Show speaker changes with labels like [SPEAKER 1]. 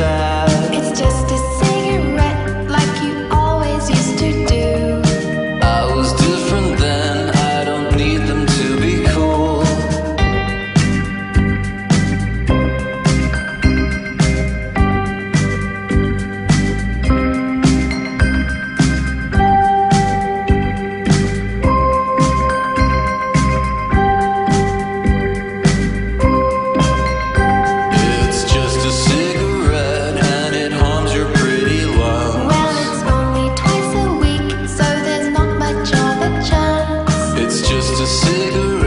[SPEAKER 1] sad cigarette.